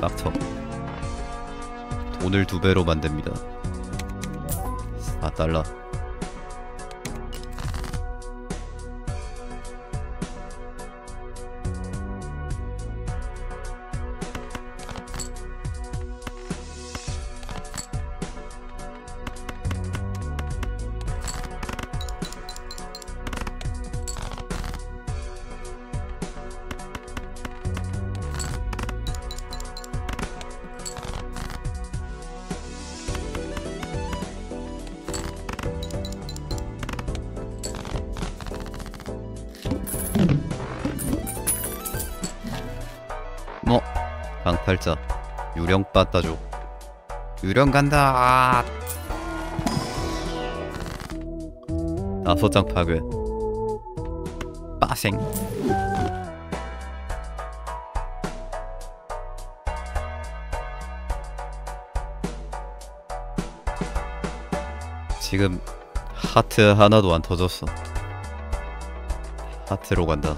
빡쳐. 돈을 두 배로 만듭니다. 4달러 유령 빠따줘 유령 간다. 다섯 장 파괴. 빠생. 지금 하트 하나도 안 터졌어. 하트로 간다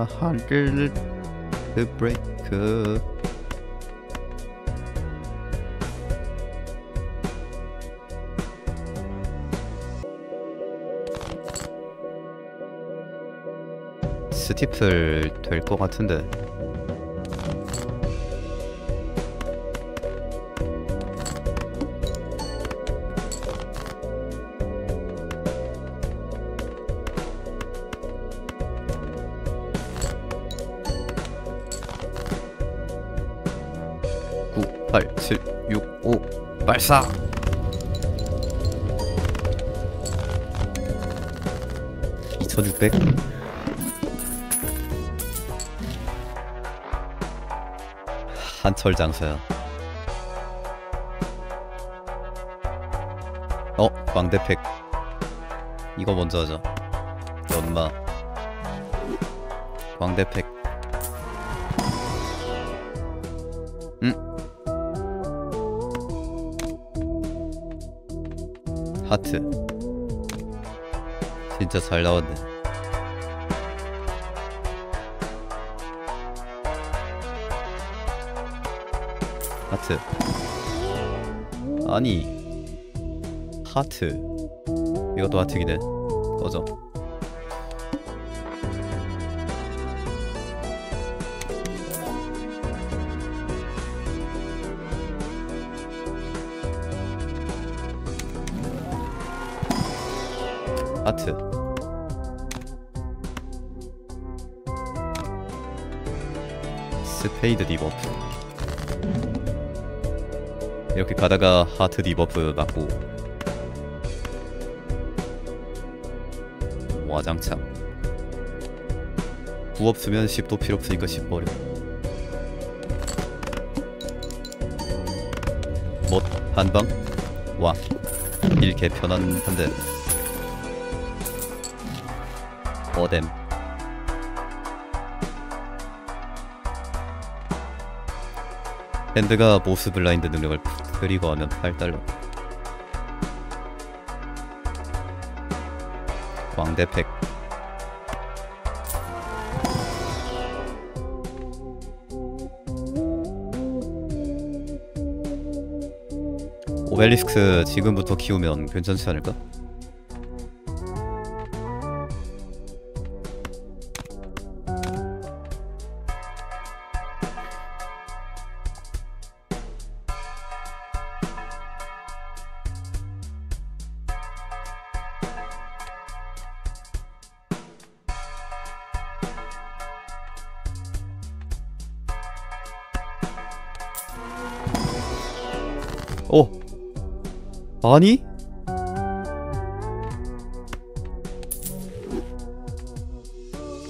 my heart the breaker 스티플 될 것 같은데 구, 팔, 칠, 육, 오, 발사! 이천육백 한철 장사야. 어, 광대팩. 이거 먼저 하자. 연마. 광대팩. 잘 나왔네. 하트. 아니. 하트. 이것도 하트기네 꺼져 가다가 하트 디버프 맞고. 와장창. 구 없으면 10도 필요 없으니까 10 버려. 못 한방? 와1 개편한 한대 어댐. 밴드가 보스 블라인드 능력을 트리거하면 8달러 광대팩 오벨리스크 지금부터 키우면 괜찮지 않을까? 아니?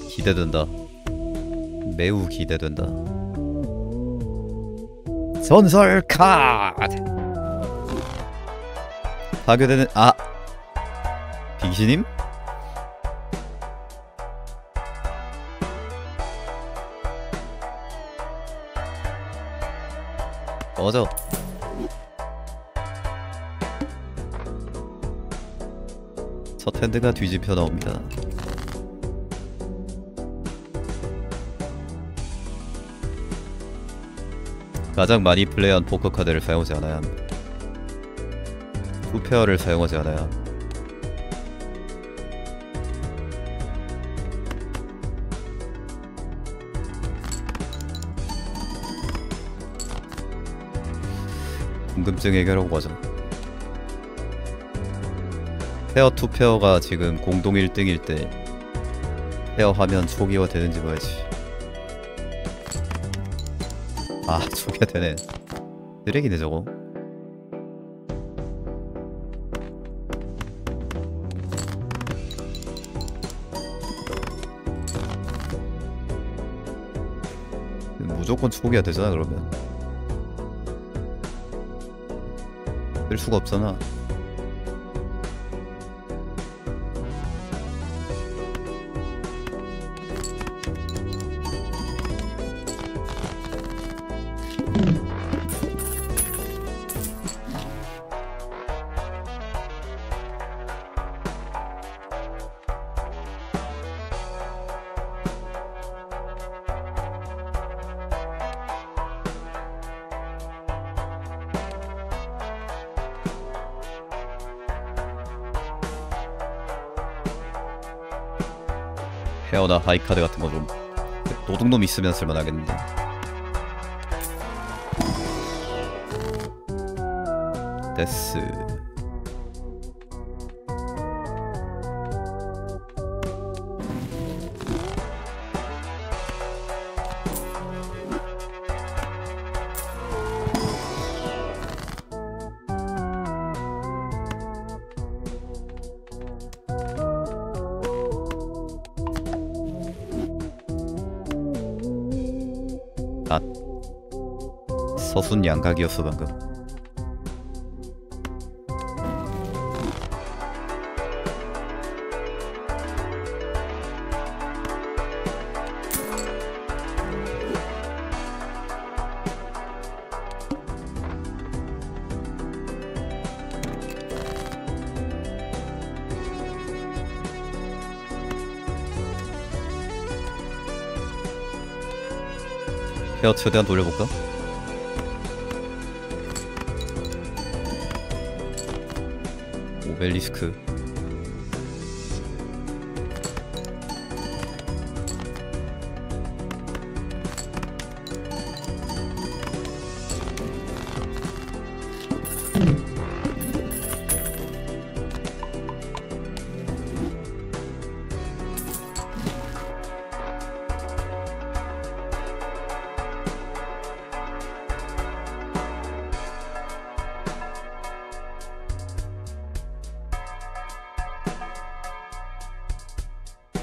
기대된다. 매우 기대된다. 전설 카드! 파괴되는 아! 빙신임? 꺼져 첫 핸드가 뒤집혀 나옵니다. 가장 많이 플레이한 포커 카드를 사용하지 않아야 합니다. 투페어를 사용하지 않아야 궁금증 해결하고 가자 pair two pair가 지금 공동 1등일 때 pair 하면 초기화 되는지 봐야지. 아 초기화 되네. 쓰레기네 저거. 무조건 초기화 되잖아 그러면. 쓸 수가 없잖아 페어나 하이카드 같은 거좀 도둑놈 있으면 쓸만하겠는데. 데스 순 양각이었어 방금 페어 최대한 돌려볼까? 오벨리스크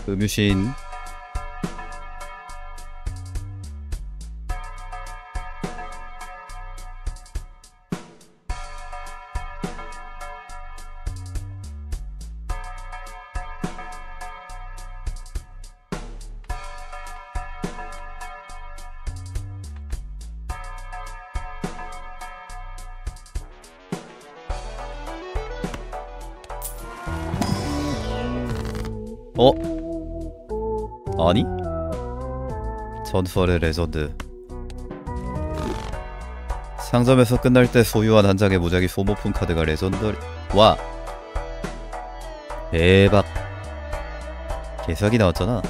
음유신 전설의 레전드. 상점에서 끝날 때 소유한 한 장의 무작위 소모품 카드가 레전드 와 대박. 개석이 나왔잖아.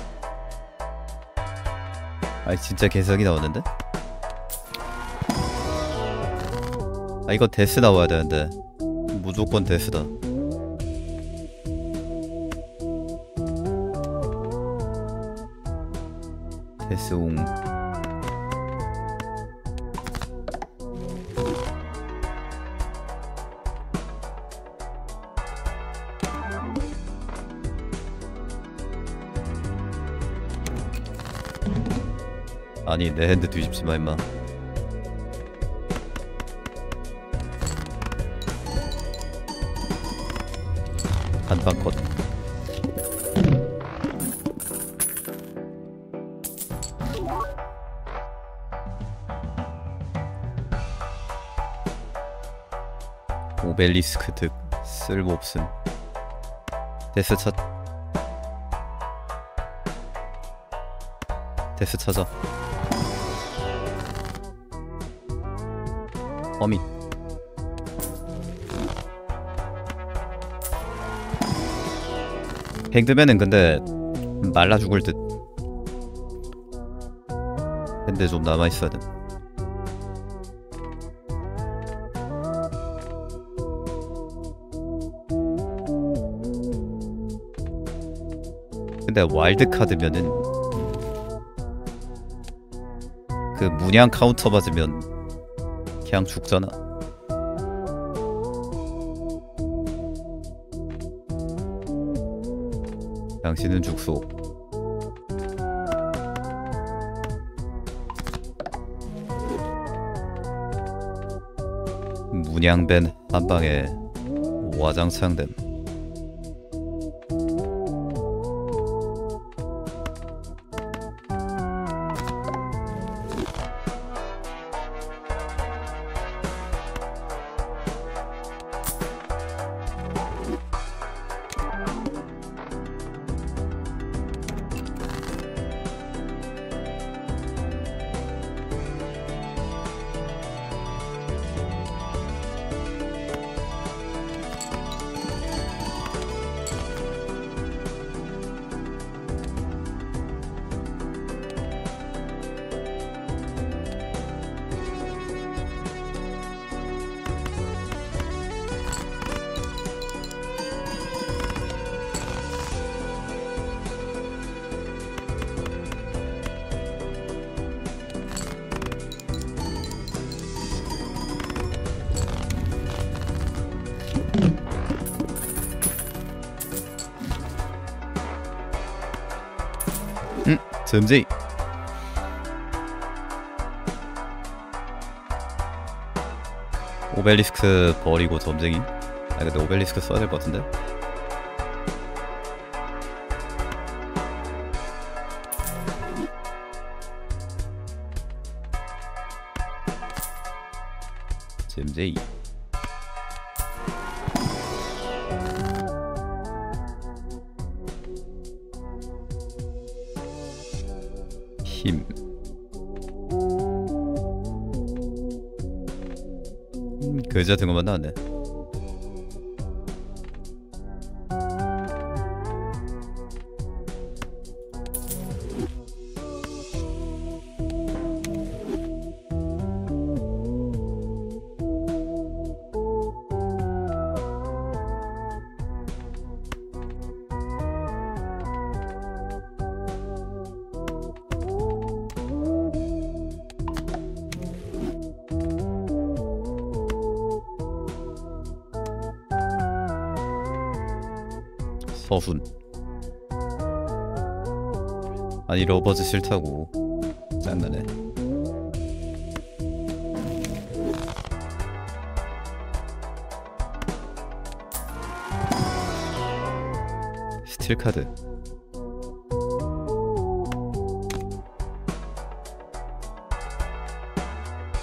아니 진짜 개석이 나왔는데? 아 이거 데스 나와야 되는데. 무조건 데스다 데스옹. 아니 내 핸드 뒤집지마 임마. 한방 컷 오벨리스크 득 쓸모없음. 데스 찾 데스 찾아. 어미. 뱅드맨은 근데 말라 죽을 듯. 근데 좀 남아있어야 돼 근데 와일드 카드면은 그 문양 카운터 맞으면 그냥 죽잖아. 당신은 죽소. 문양벤 한 방에 와장창됨. 점지 오벨리스크 버리고 점쟁이? 아 근데 오벨리스크 써야 될 것 같은데? 점쟁이 음, 그저 등어만 나왔네 러버즈 싫다고. 짠나네. 스틸 카드.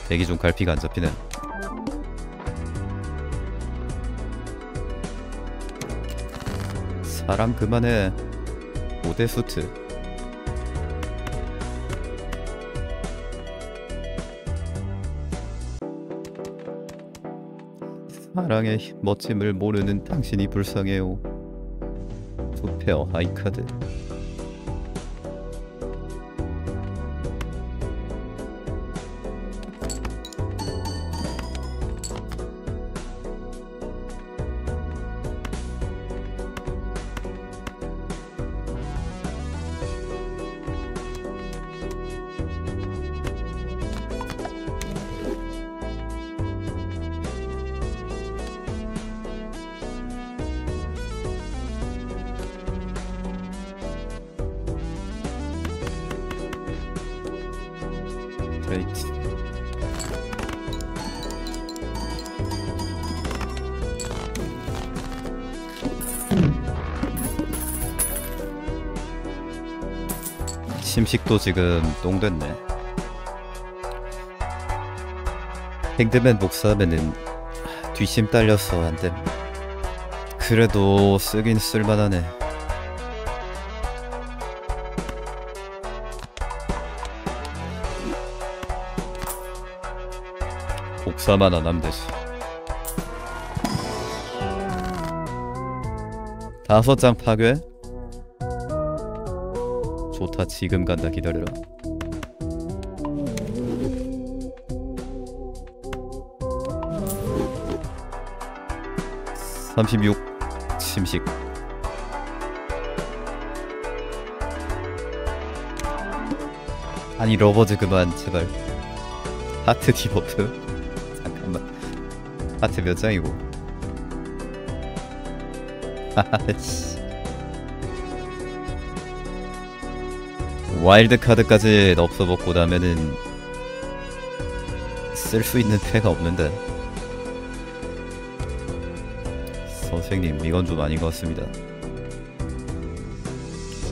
대기 중 갈피가 안 잡히네. 사람 그만해. 오대 수트 사랑의 멋짐을 모르는 당신이 불쌍해요. 투페어 하이카드 심식도 지금 똥됐네. 행드맨 복사하면은 뒷심 딸렸어 안됨. 그래도 쓰긴 쓸만하네. 복사만 안 하면 되지 다섯 장 파괴 지금 간다 기다려라. 36 침식. 아니 러버즈 그만 제발. 하트 디버프? 잠깐만. 하트 몇 장이고? 아씨 와일드 카드까지 없어 먹고 나면은 쓸 수 있는 패가 없는데. 선생님 이건 좀 아닌 것 같습니다.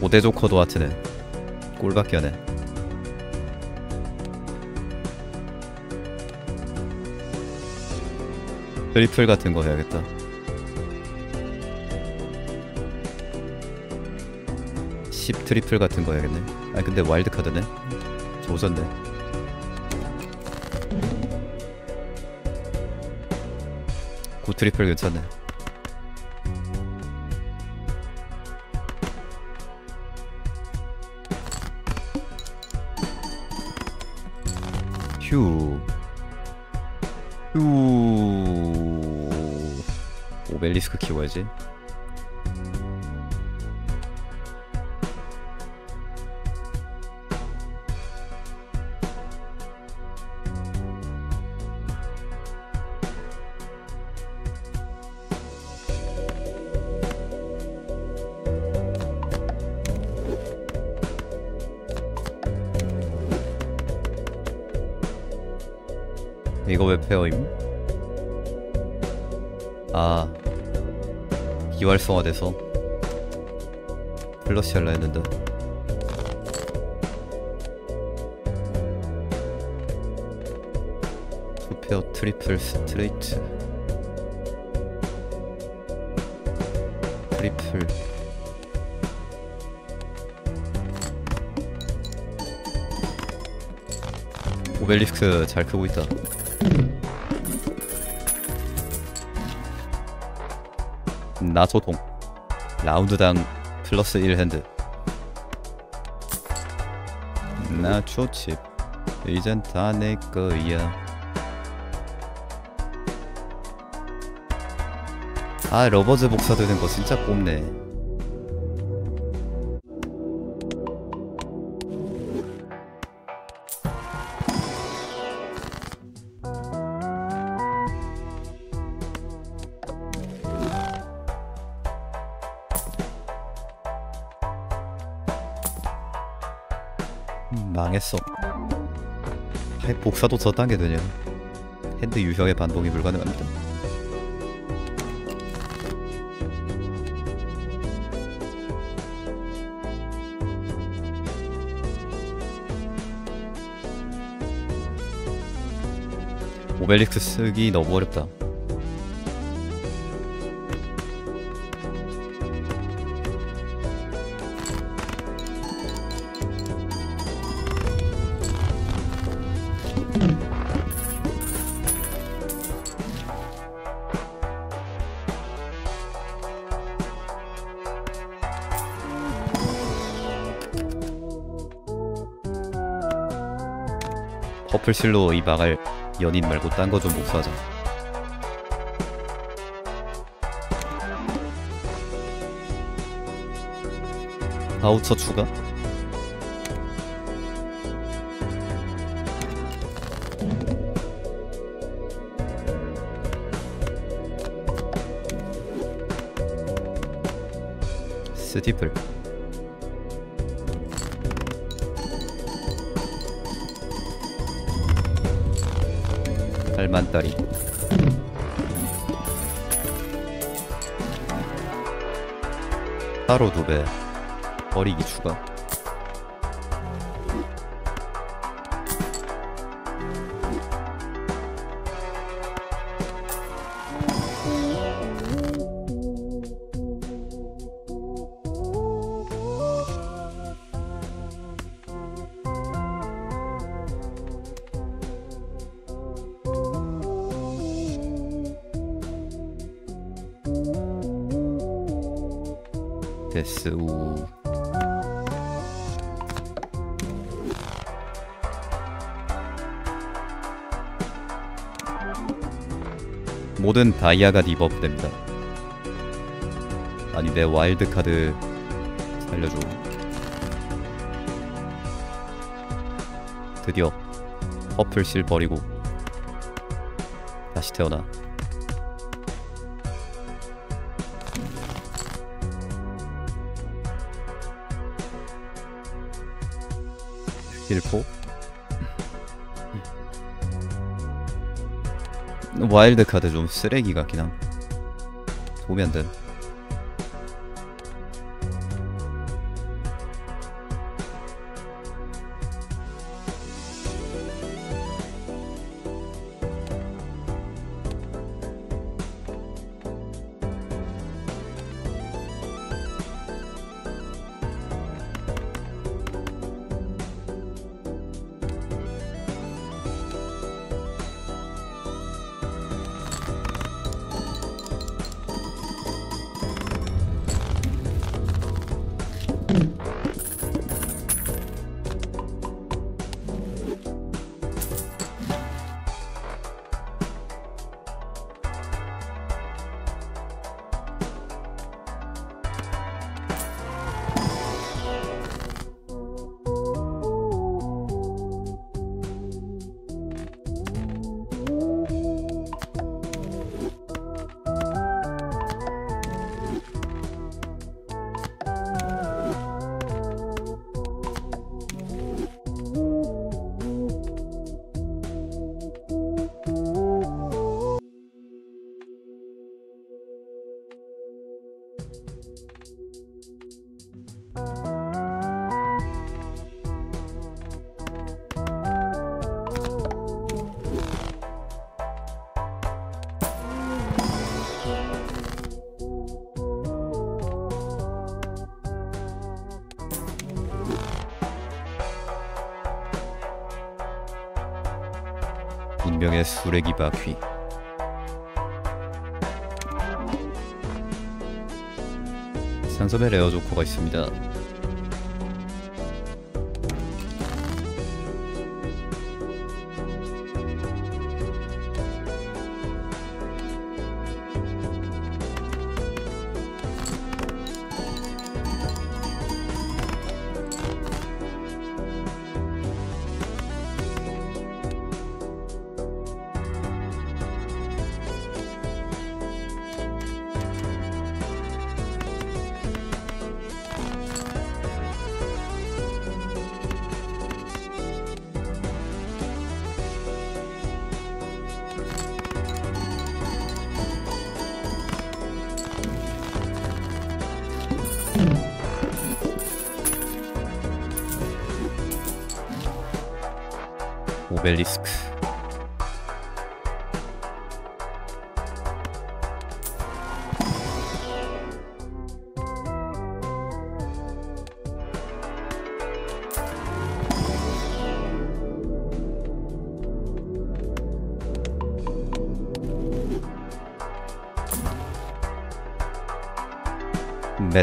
5대 조커도 하트네. 꼴밖에 안해. triple 같은 거 해야겠다 십 triple 같은 거 해야겠네 아니 근데 와일드 카드네 조졌네 구 triple 괜찮네 휴. 휴. 오벨리스크 키워야지. 페어임? 아 비활성화돼서 플러시 할라 했는데. 투페어 트리플 스트레이트. 트리플. 오벨리스크 잘 크고 있다 나소동. 라운드당 플러스 1 hand. 나초칩 이젠 다 내 거야. 아 Lovers 복사 되는 거 진짜 꼽네 했어. 아이 복사도 저딴 게 되냐. 핸드 유형의 반동이 불가능합니다. 오벨릭스 쓰기 너무 어렵다 퍼플실로 이 망할 연인 말고 딴 거 좀 복수하자 바우처 추가? 스티플 만다리 따로 두배. 버리기 추가 모든 다이아가 디버프 됩니다. 아니 내 와일드 카드 살려줘. 드디어 퍼플실 버리고 다시 태어나. 힐포 와일드 카드 좀 쓰레기 같긴 함. 도움이 안된 운명의 수레기 바퀴 상점에 레어 조커가 있습니다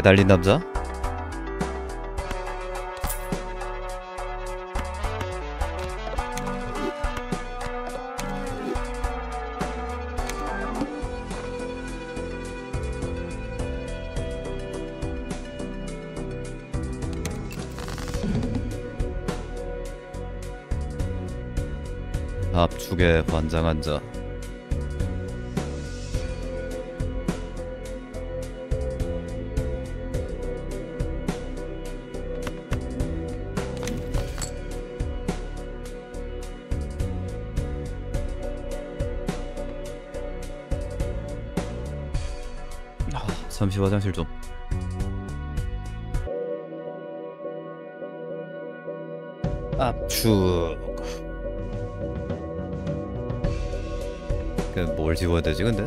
매달린 남자? 압축에 환장한 자 잠시 화장실 좀 압축 그 뭘 지워야 되지 근데?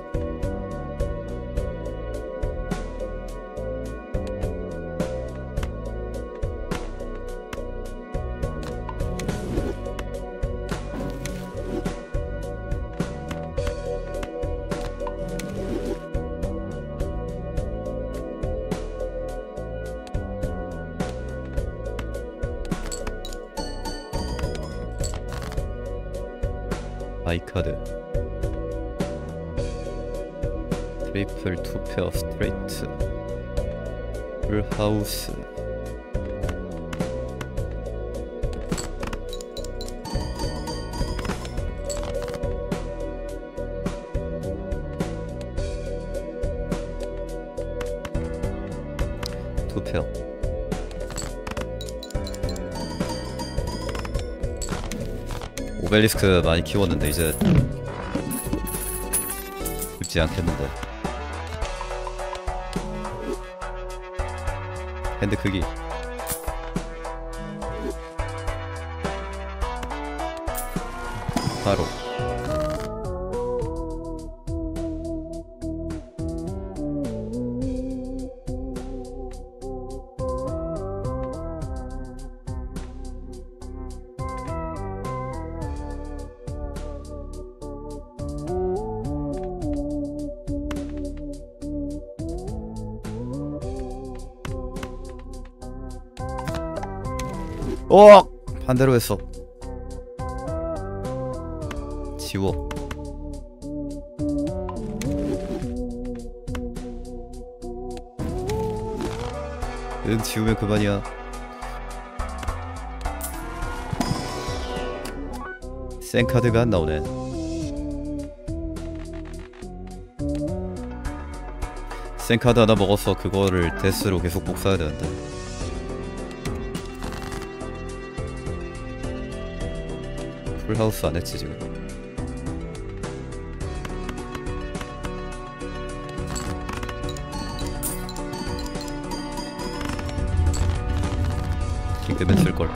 오벨리스크 많이 키웠는데 이제 쉽지 않겠는데. 핸드 크기. 바로 어 반대로 했어. 지워. 응 지우면 그만이야. 생카드가 안 나오네. 생카드 하나 먹어서 그거를 데스로 계속 복사해야 되는데 풀하우스 안 했지 지금? 킹크맨 쓸걸.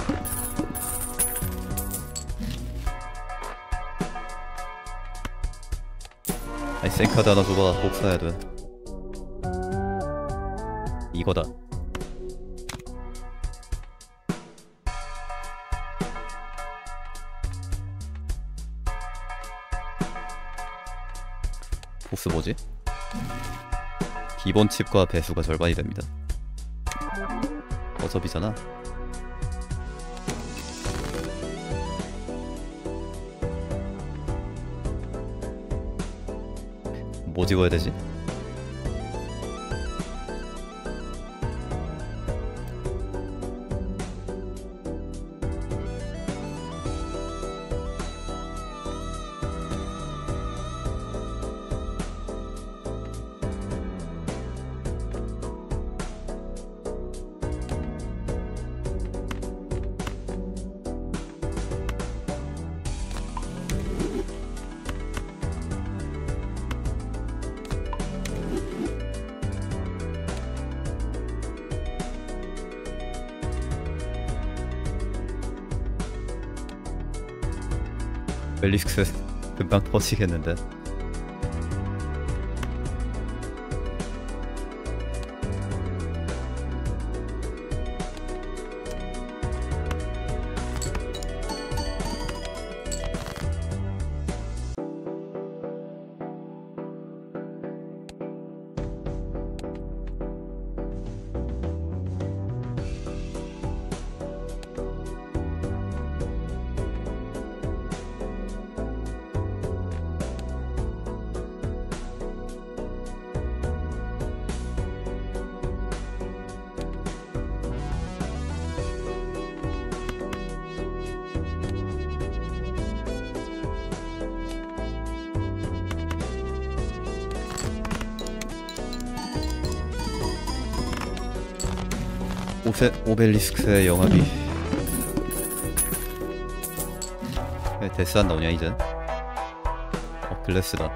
아니 생카드 하나 줘봐. 복사해야 돼. 이거다 기본 칩과 배수가 절반이 됩니다. 어차피잖아. 뭐 찍어야 되지? 금방 터지겠는데 오세, 오벨리스크의 영합이. 왜 데스 안 나오냐 이젠 어 글래스다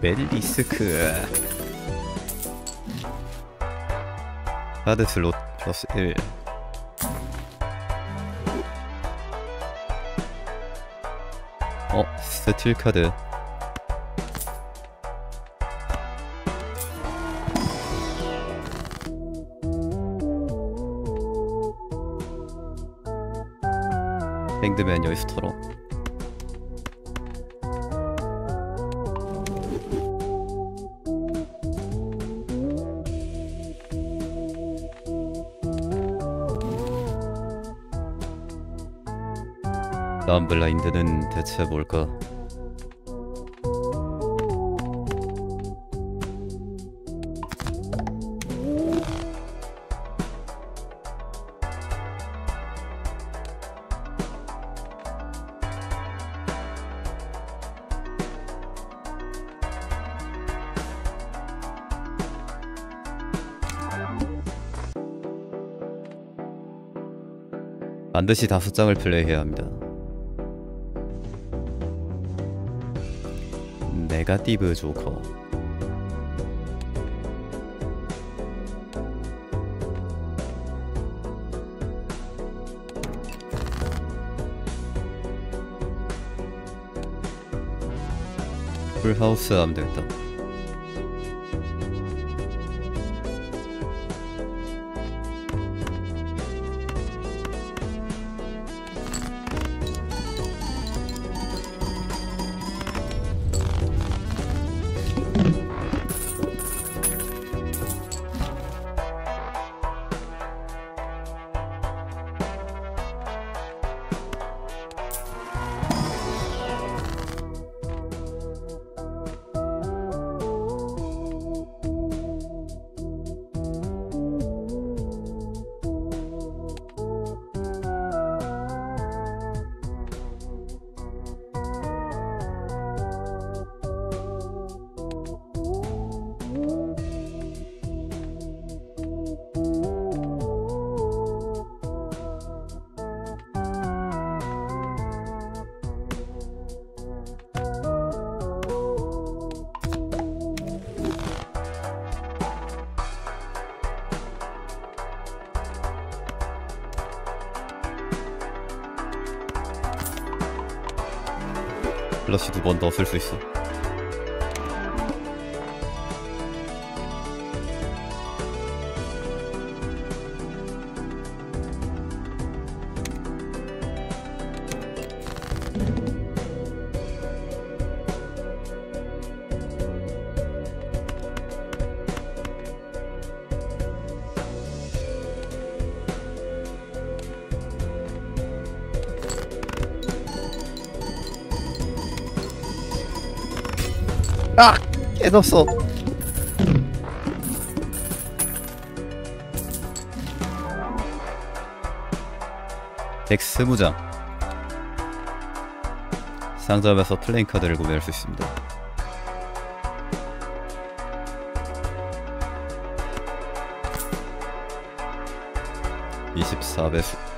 오벨리스크. 카드 슬롯 플러스 1 어? 스틸 카드. 뱅드맨 여기서 털어 다음 블라인드는 대체 뭘까? 반드시 다섯 장을 플레이해야 합니다. 네가티브 조커. 풀하우스 하면 되겠다 쓸수 있어 아! 깨졌어 덱 스 무장 상점에서 플레잉 카드를 구매할 수 있습니다. (24배수)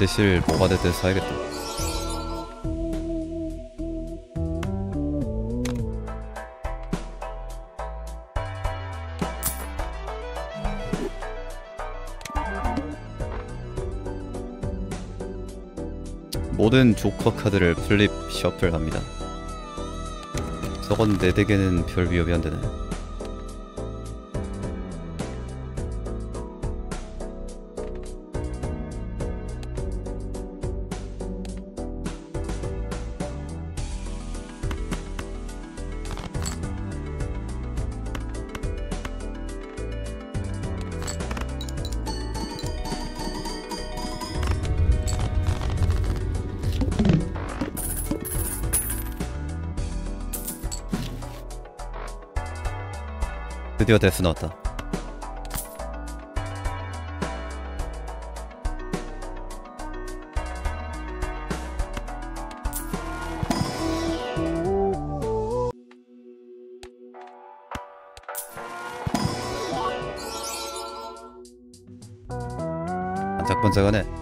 레드실 뭐가 됐든 사야겠다. 모든 조커 카드를 플립 셔플 합니다. 저건 내 덱에는 별 위협이 안 되네. 드디어 데스 나왔다. 반짝반짝하네.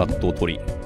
막도토리. 휴.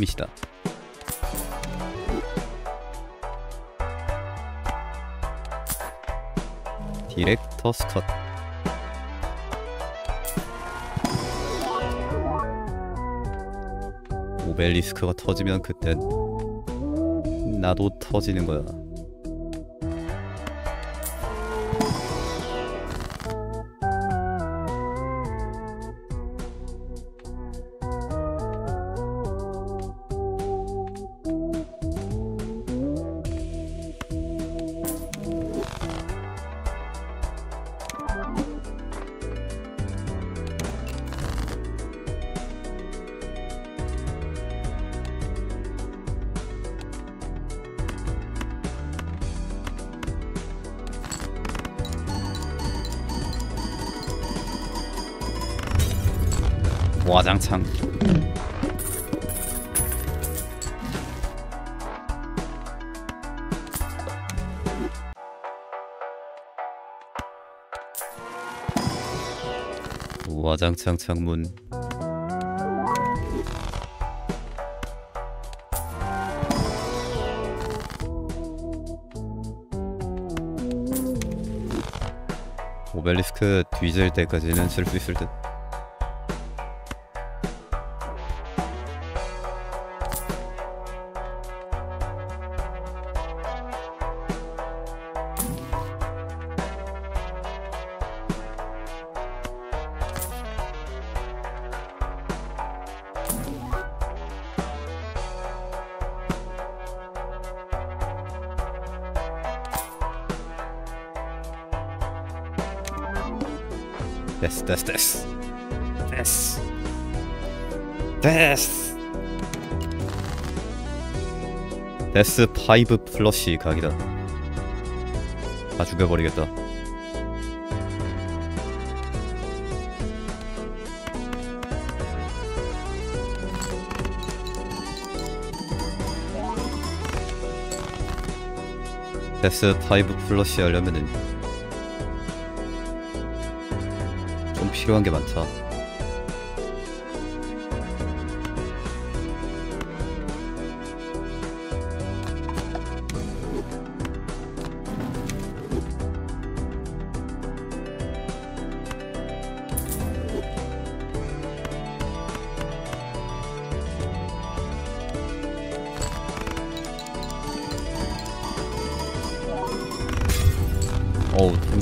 마음이시다. 디렉터 스컷 오벨리스크가 터지면 그땐 나도 터지는 거야. 와장창. 와장창 창문. 오벨리스크 뒤질 때까지는 쓸 수 있을 듯 S5 플러시 각이다. 다 죽여버리겠다. S5 플러시 하려면은 좀 필요한 게 많다.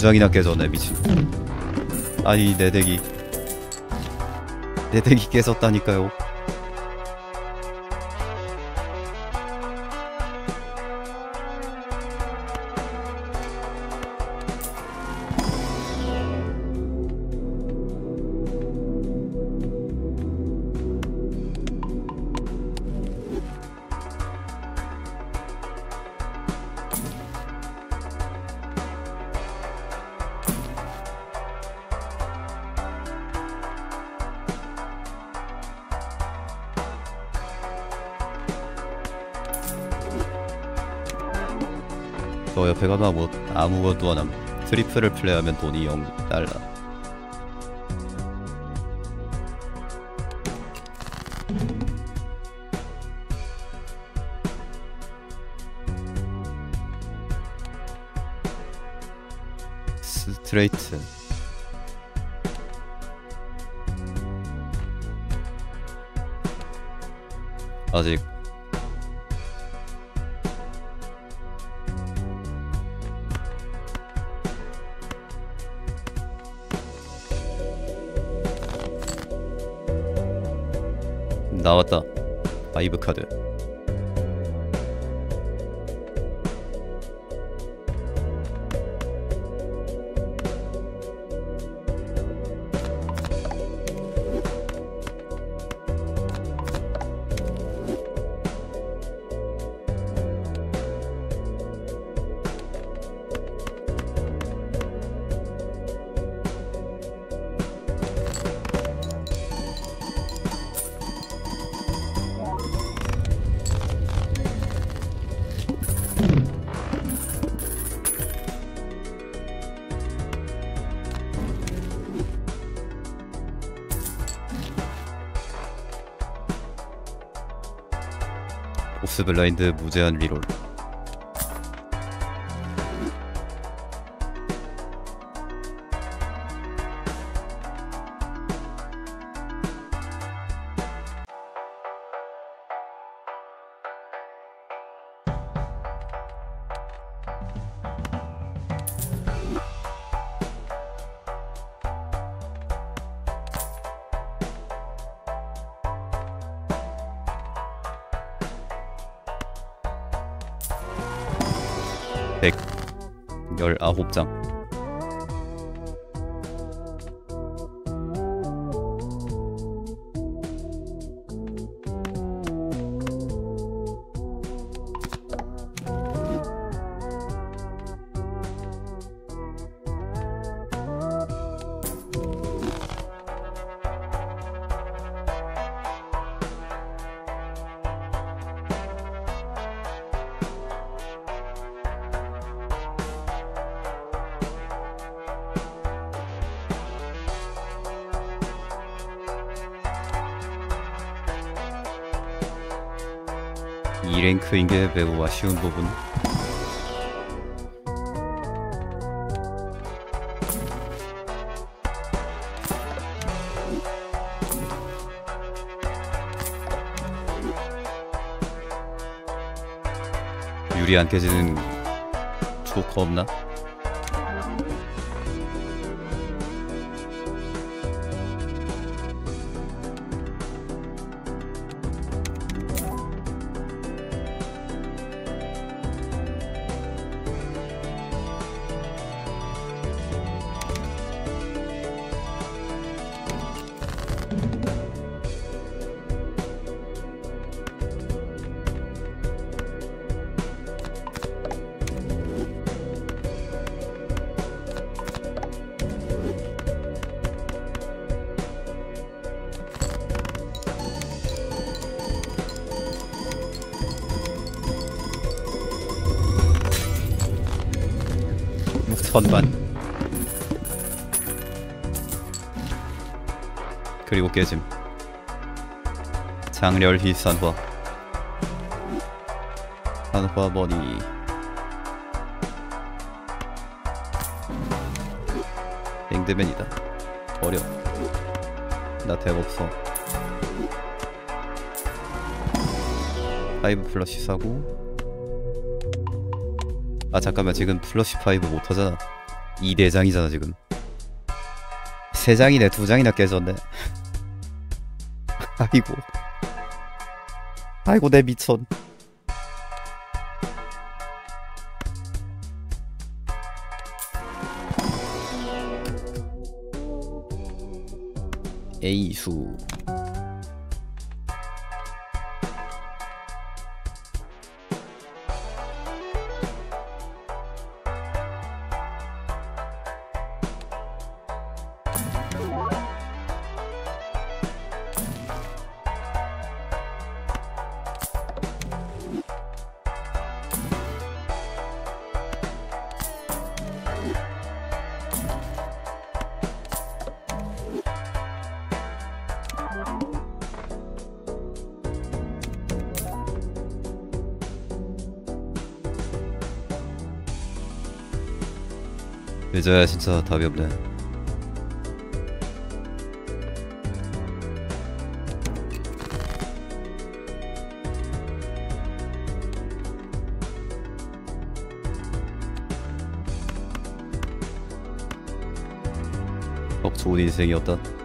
어우, 통장이나 깨졌네, 미친. 아니 내 덱이 내 덱이 깨졌다니까요 아무것도 안함 트리플을 플레이하면 돈이 0달러. 스트레이트. 아직 파이브 카드 보스 블라인드 무제한 리롤 아쉬운 부분 유리 안 깨지는 조커 없나? 선반. 그리고 깨짐. 장렬히 산화 산화머니. 앵드맨이다. 어려 나 대업 없어. 파이브 플러시 사고 아 잠깐만. 지금 flush five 못하잖아. 2대장이잖아 지금. 3장이네. 2장이나 깨졌네. 아이고. 아이고 내 밑천. 에이스 늦어야 진짜 답이 없네. 어 좋은 인생이었다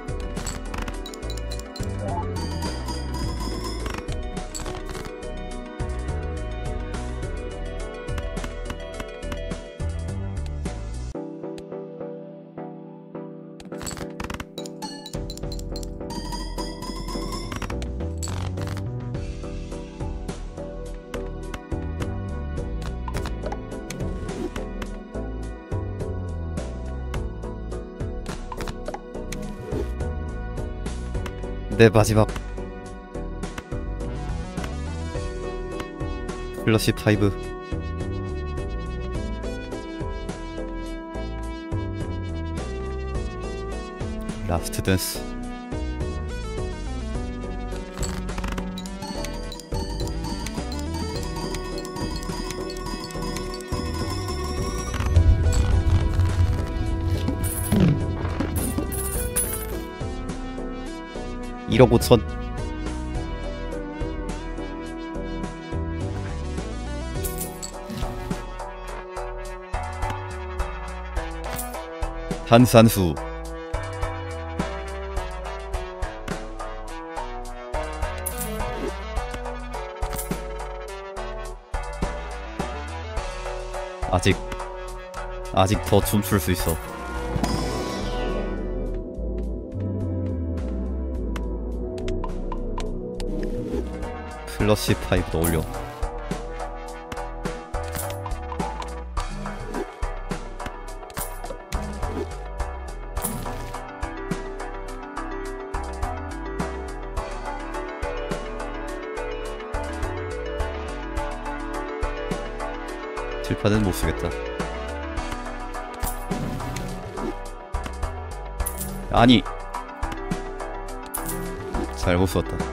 내 마지막. 플러시 파이브. 라스트 댄스 일억 5천 탄산수 아직 아직 더 춤출 수 있어. 플러시 파이브도 올려. 칠판은 못 쓰겠다. 아니 잘못 썼다.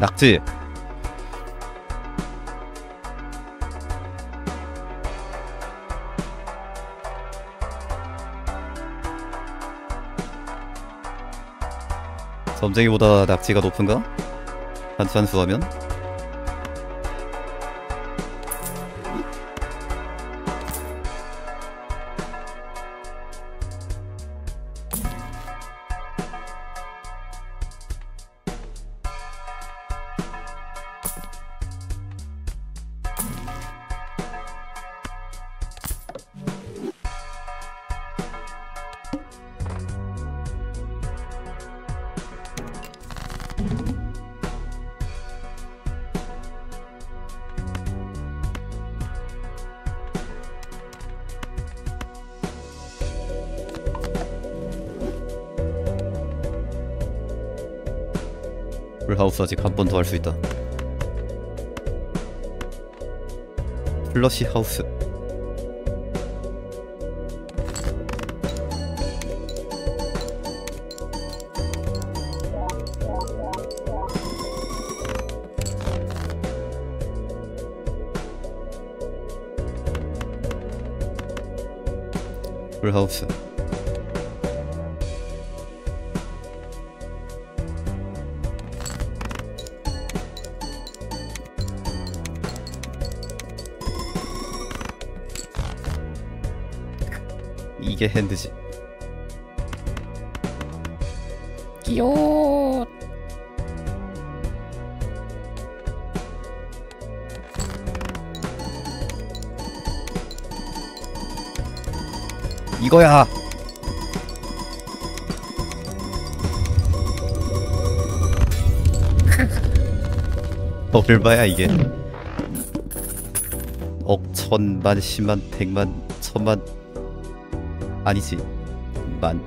낙지 점쟁이보다 낙지가 높은가? 한산수하면? 풀하우스 아직 한 번 더 할 수 있다. 플러시 하우스. 풀하우스. 이게 핸드지. 끼요. 이거야. 얼마야 이게? 억, 천만, 십만, 백만, 천만 아니지. 만,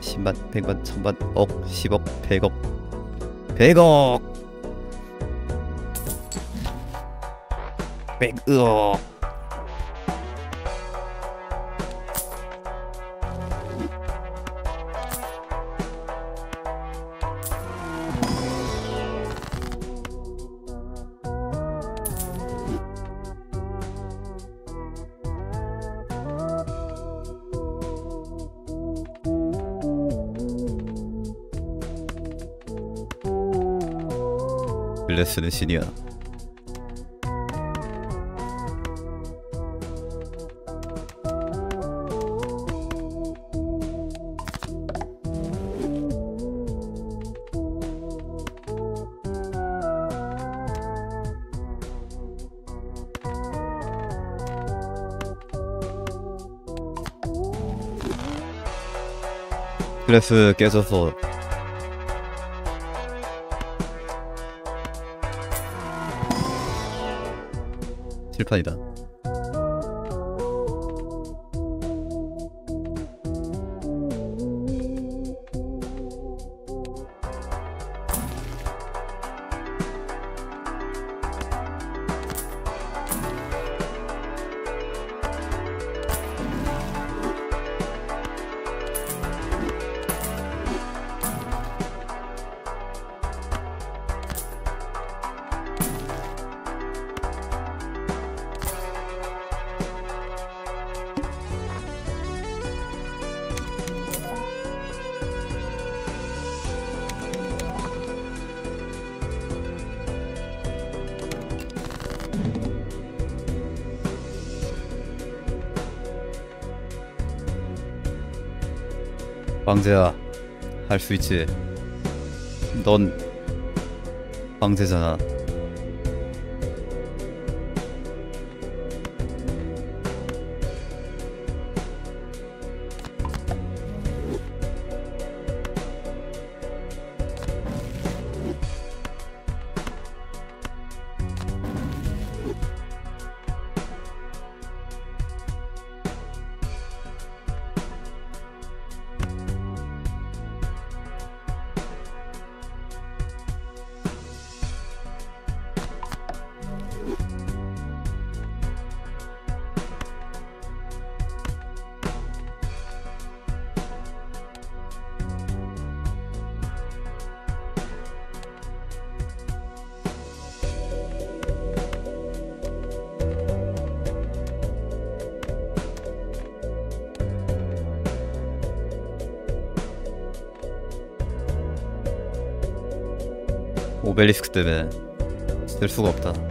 십만, 백만, 천만, 억, 십억, 백억, 백억, 백억. 글래스는 신이야. 글래스 깨져서 칠판이다. 황제야 할 수 있지? 넌 황제잖아 때문에 쓸 수가 없다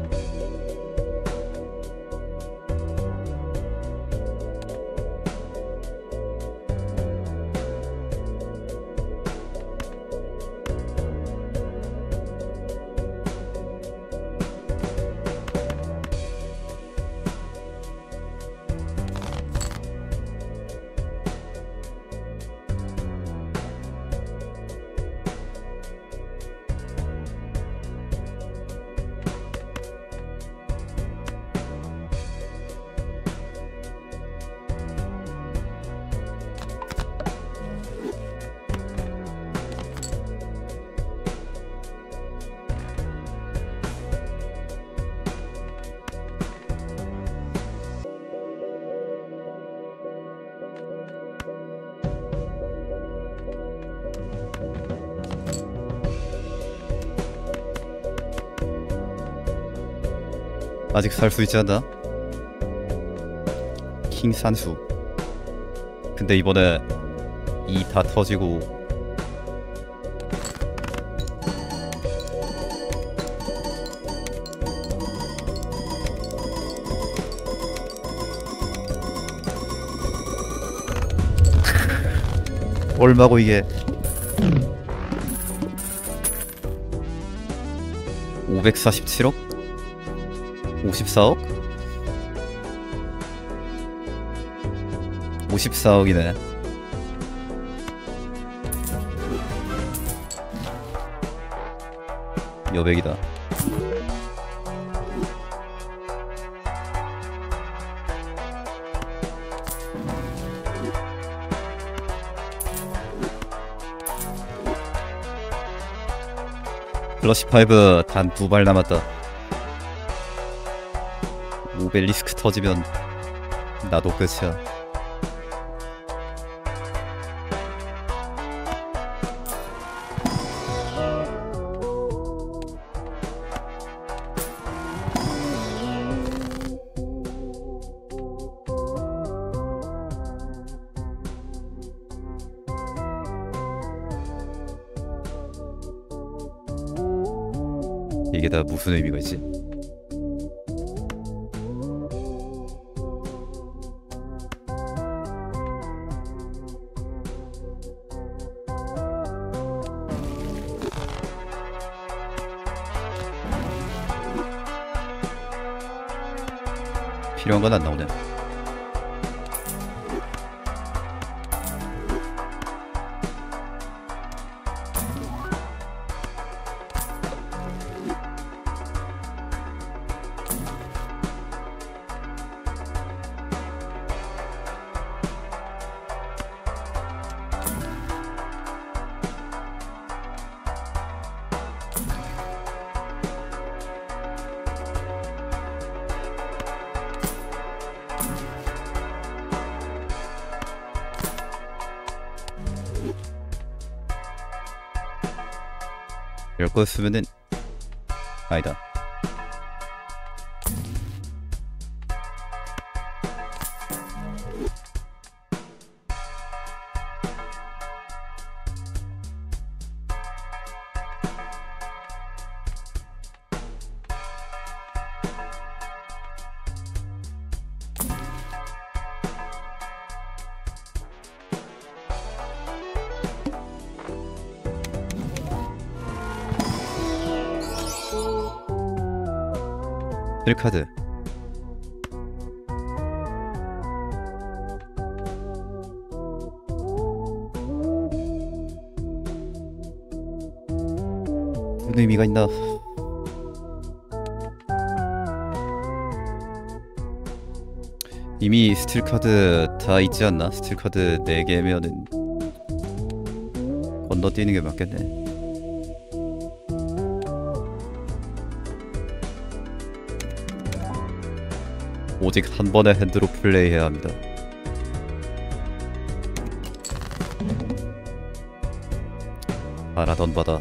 아직 살 수 있지 않나? 킹 산수 근데 이번에 이 다 터지고 얼마고 이게 547억? 54억? 54억이네. 여백이다. 플러시 5단두 발 남았다. 오벨리스크 터지면 나도 끝이야. 이게 다 무슨 의미가 있지? 필요한 건 안 나오네. 이럴 거였으면 카드. 무슨 의미가 있나? 이미 스틸 카드 다 있지 않나? 스틸 카드 4개면은 건너뛰는 게 맞겠네 오직 한 번의 핸드로 플레이해야 합니다. 바라던 바다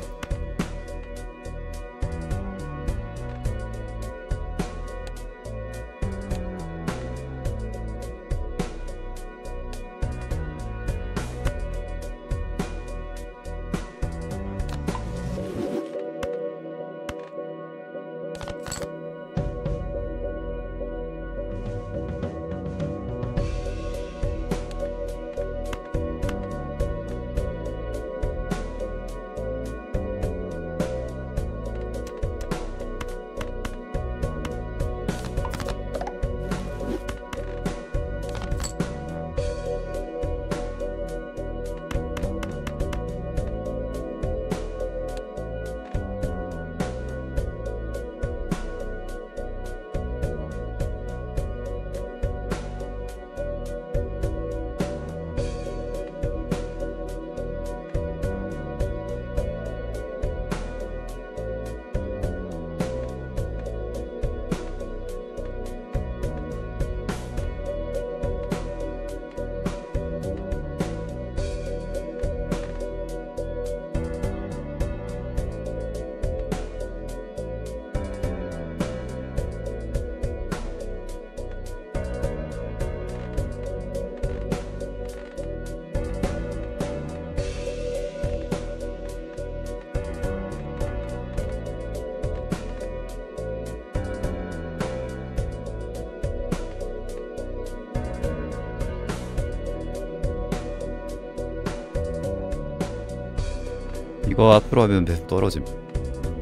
이거 앞으로 하면 배속 떨어짐.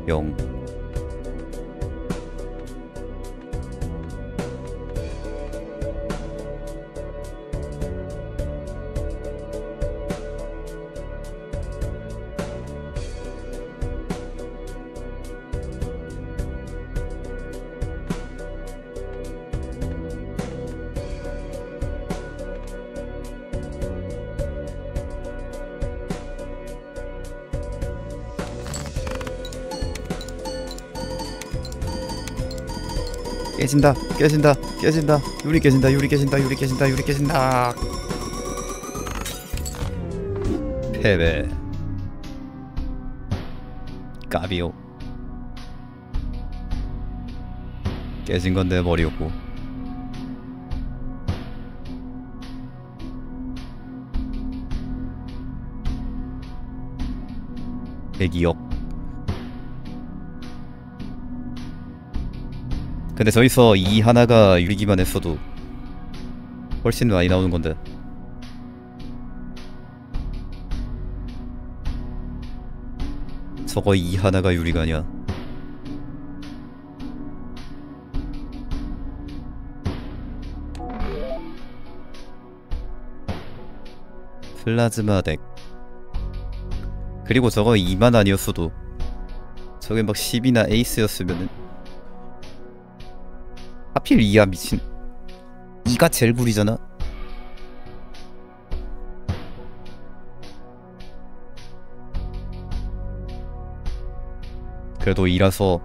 0 깨진다 깨진다 깨진다. 유리 깨진다 유리 깨진다 유리 깨진다 유리 깨진다. 패배. 까비오. 깨진 건내 머리였고. 백이억 근데 저기서 이 하나가 유리기만 했어도 훨씬 많이 나오는 건데. 저거 이 하나가 유리가 아니야. 플라즈마 덱. 그리고 저거 2만 아니었어도 저게 막 10이나 에이스였으면은 하필 이야 미친. 이가 제일 구리잖아? 그래도 이라서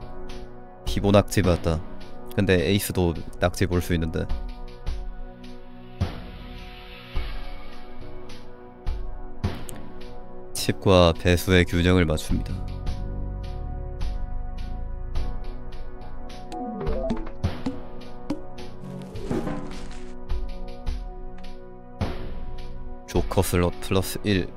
피보 낙지 받다. 근데 에이스도 낙지 볼 수 있는데. 칩과 배수의 균형을 맞춥니다 슬롯 플러스 1